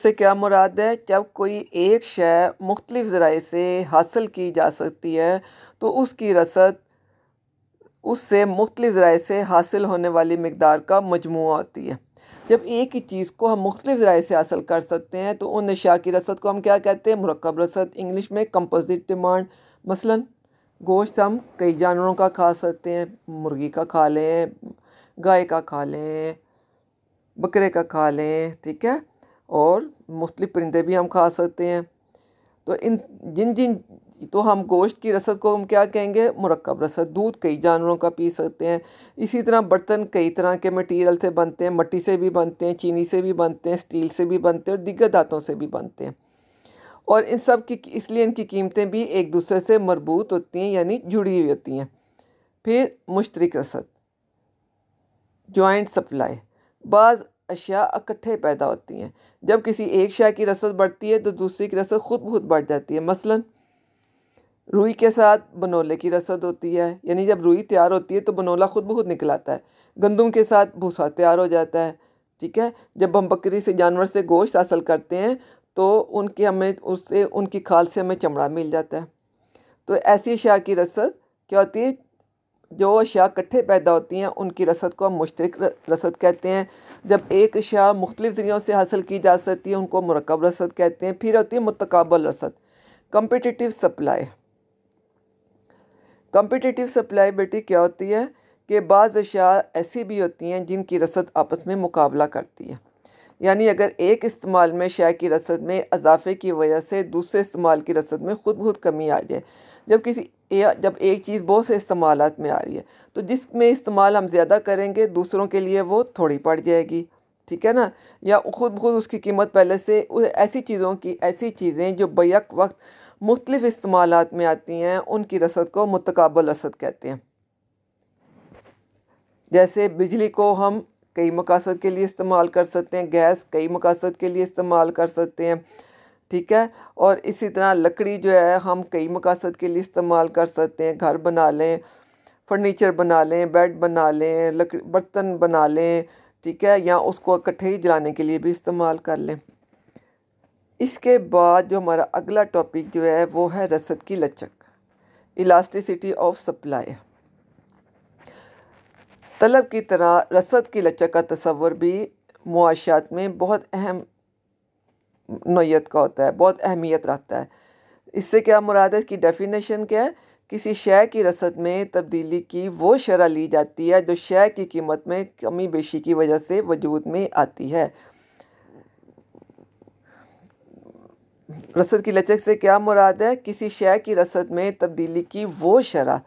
से क्या मुराद है? जब कोई एक शय मुख्तलिफ़ ज़राए से हासिल की जा सकती है तो उसकी रसद उससे मुख्तलिफ़ ज़राए से हासिल होने वाली मकदार का मजमू होती है। जब एक ही चीज़ को हम मुख्तलिफ़ ज़राए से हासिल कर सकते हैं तो उन अशिया की रसद को हम क्या कहते हैं? मरकब रसद, इंग्लिश में कंपोजिट डिमांड मसलन, गोश्त हम कई जानवरों का खा सकते हैं, मुर्गी का खा लें, गाय का खा लें, बकरे का खा लें, ठीक है? और मुख्तलिफ़ परिंदे भी हम खा सकते हैं। तो इन, जिन जिन तो हम गोश्त की रसद को हम क्या कहेंगे? मुरक्ब रसद, दूध कई जानवरों का पी सकते हैं। इसी तरह बर्तन कई तरह के मटेरियल से बनते हैं, मट्टी से भी बनते हैं, चीनी से भी बनते हैं स्टील से भी बनते हैं और दिग्गर धातों से भी बनते हैं। और इन सब की, इसलिए इनकी कीमतें भी एक दूसरे से मरबूत होती हैं, यानी जुड़ी हुई होती हैं। फिर मुश्तरक रसद जॉइंट सप्लाई बाज़ अशिया इकट्ठे पैदा होती हैं। जब किसी एक शय की रसद बढ़ती है तो दूसरी की रसद खुद बहुत बढ़ जाती है। मसलन, रुई के साथ बनोले की रसद होती है। यानी जब रुई तैयार होती है तो बनोला खुद बहुत निकल आता है। गंदम के साथ भूसा तैयार हो जाता है, ठीक है? जब हम बकरी से, जानवर से गोश्त हासिल करते हैं तो उनके हमें, उससे, उनकी खाल से हमें चमड़ा मिल जाता है। तो ऐसी अशिया की रसद क्या होती है? जो अशिया इकट्ठे पैदा होती हैं, उनकी रसद को हम मुश्तरक रसद कहते हैं। जब एक अशिया मुख्तलिफ़ ज़रियों से हासिल की जा सकती है, उनको मरकब रसद कहते हैं, फिर होती है मतकबल रसद। कम्पिटिटिव सप्लाई कम्पिटिटिव सप्लाई बेटी, क्या होती है कि बाज़ अशिया ऐसी भी होती हैं, जिनकी रसद आपस में मुकाबला करती है। यानी अगर एक इस्तेमाल में शय की रसद में इजाफे की वजह से दूसरे इस्तेमाल की रसद में खुद बहुत कमी आ जाए, जब किसी जब एक चीज़ बहुत से इस्तेमाल में आ रही है तो जिसमें इस्तेमाल हम ज़्यादा करेंगे, दूसरों के लिए वो थोड़ी पड़ जाएगी, ठीक है ना? या खुद खुद उसकी कीमत पहले से ऐसी चीज़ों की, ऐसी चीज़ें जो बैक वक्त मुख्तलिफ़ इस्तेमाल में आती हैं, उनकी रसद को मतकबल रसद कहते हैं। जैसे बिजली को हम कई मकासद के लिए इस्तेमाल कर सकते हैं, गैस कई मकासद के लिए इस्तेमाल कर सकते हैं ठीक है? और इसी तरह लकड़ी जो है, हम कई मकासद के लिए इस्तेमाल कर सकते हैं। घर बना लें, फर्नीचर बना लें, बेड बना लें, लकड़ी, बर्तन बना लें, ठीक है? या उसको इकट्ठे ही जलाने के लिए भी इस्तेमाल कर लें। इसके बाद जो हमारा अगला टॉपिक जो है, वो है रसद की लचक। इलास्टिसिटी ऑफ़ सप्लाई तलब की तरह रसद की लचक का तस्वर भी मुआशात में बहुत अहम नोयत का होता है, बहुत अहमियत रखता है। इससे क्या मुराद है इसकी डेफिनेशन क्या है? किसी शय की रसद में तब्दीली की वो शरह ली जाती है, जो शय की कीमत में कमी बेशी की वजह से वजूद में आती है। रसद की लचक से क्या मुराद है? किसी शय की रसद में तब्दीली की वो शरह,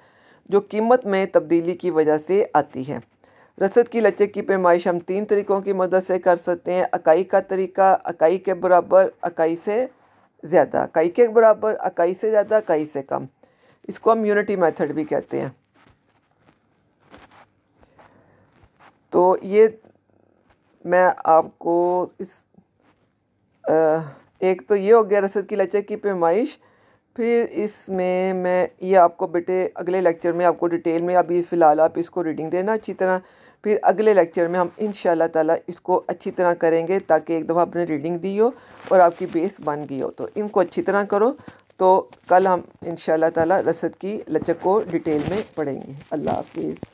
जो कीमत में तब्दीली की वजह से आती है। रसद की लचक की पैमाइश हम तीन तरीक़ों की मदद से कर सकते हैं। अकाई का तरीका अकाई के बराबर अकाई से ज़्यादा। अकाई के बराबर अकाई से ज़्यादा अकाई से कम। इसको हम यूनिटी मेथड भी कहते हैं। तो ये मैं आपको इस आ, एक तो ये हो गया रसद की लचक की पैमाइश। फिर इसमें मैं ये आपको बेटे अगले लेक्चर में आपको डिटेल में अभी फ़िलहाल आप इसको रीडिंग देना अच्छी तरह फिर अगले लेक्चर में हम इन ताला इसको अच्छी तरह करेंगे ताकि एक दफ़ा आपने रीडिंग दी हो और आपकी बेस बन गई हो। तो इनको अच्छी तरह करो। तो कल हम इन ताला रसद की लचक को डिटेल में पढ़ेंगे। अल्लाह हाफिज़।